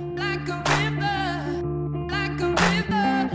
like a river, like a river,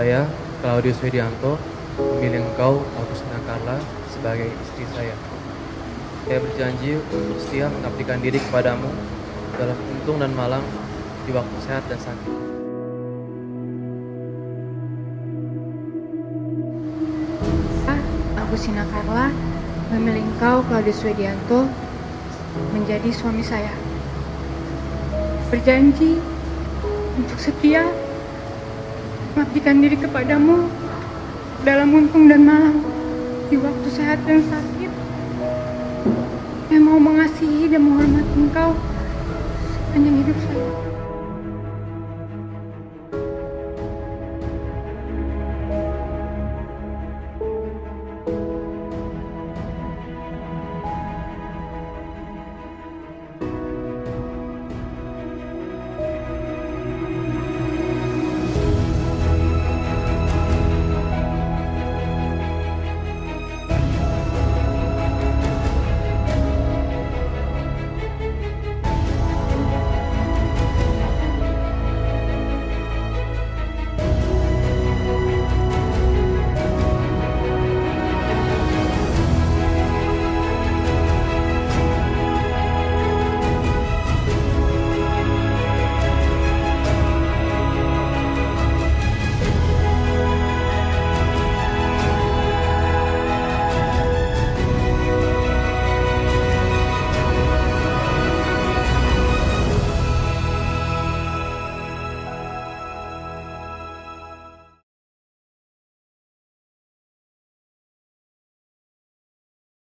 Saya, Claudius Widianto, memilih engkau, Agustina Carla, sebagai istri saya. Saya berjanji untuk setia mengabdikan diri kepadamu dalam untung dan malang di waktu sehat dan sakit. Agustina Carla, memilih engkau, Claudius Wedianto, menjadi suami saya. Berjanji untuk setia mengabdikan diri kepadamu dalam untung dan malang di waktu sehat dan sakit. Yang mau mengasihi dan menghormati engkau sepanjang hidup saya.